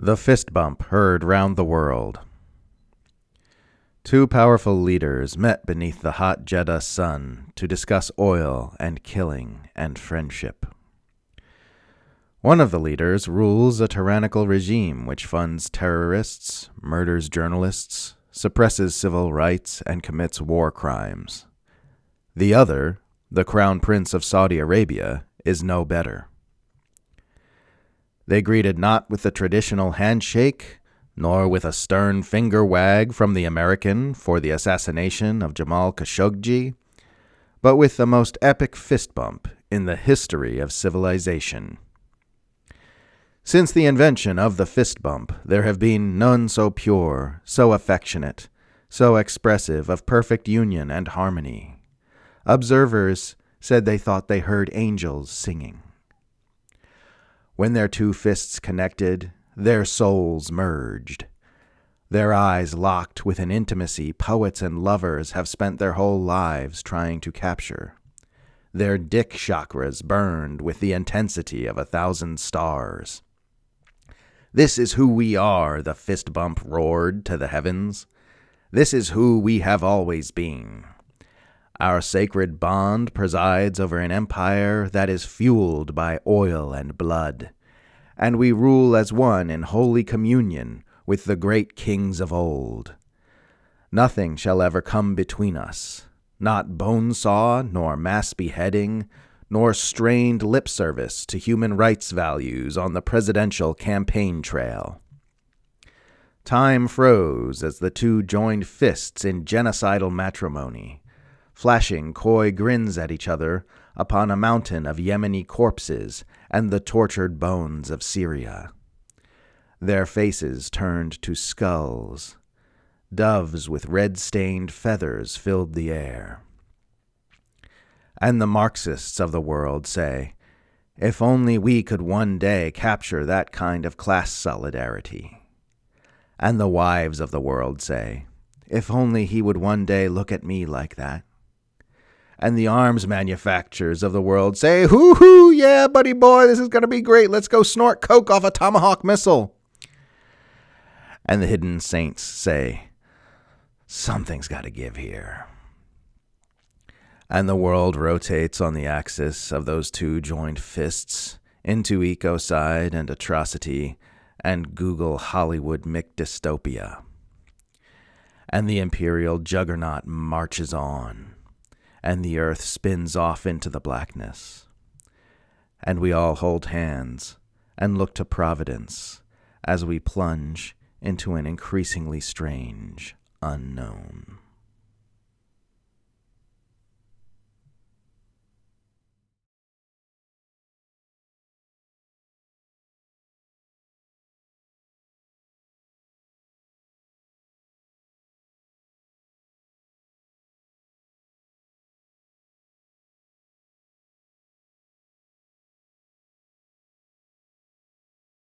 The fist bump heard round the world. Two powerful leaders met beneath the hot Jeddah sun to discuss oil and killing and friendship. One of the leaders rules a tyrannical regime which funds terrorists, murders journalists, suppresses civil rights, and commits war crimes. The other, the Crown Prince of Saudi Arabia, is no better. They greeted not with the traditional handshake, nor with a stern finger wag from the American for the assassination of Jamal Khashoggi, but with the most epic fist bump in the history of civilization. Since the invention of the fist bump, there have been none so pure, so affectionate, so expressive of perfect union and harmony. Observers said they thought they heard angels singing. When their two fists connected, their souls merged. Their eyes locked with an intimacy poets and lovers have spent their whole lives trying to capture. Their dick chakras burned with the intensity of a thousand stars. This is who we are, the fist bump roared to the heavens. This is who we have always been. Our sacred bond presides over an empire that is fueled by oil and blood, and we rule as one in holy communion with the great kings of old. Nothing shall ever come between us, not bone saw, nor mass beheading, nor strained lip service to human rights values on the presidential campaign trail. Time froze as the two joined fists in genocidal matrimony flashing coy grins at each other upon a mountain of Yemeni corpses and the tortured bones of Syria. Their faces turned to skulls. Doves with red stained feathers filled the air. And the Marxists of the world say, if only we could one day capture that kind of class solidarity. And the wives of the world say, if only he would one day look at me like that and the arms manufacturers of the world say, hoo hoo, yeah, buddy boy, this is going to be great. Let's go snort coke off a Tomahawk missile. And the hidden saints say, something's got to give here. And the world rotates on the axis of those two joined fists into ecocide and atrocity and Google Hollywood McDystopia. And the imperial juggernaut marches on and the earth spins off into the blackness. And we all hold hands and look to Providence as we plunge into an increasingly strange unknown.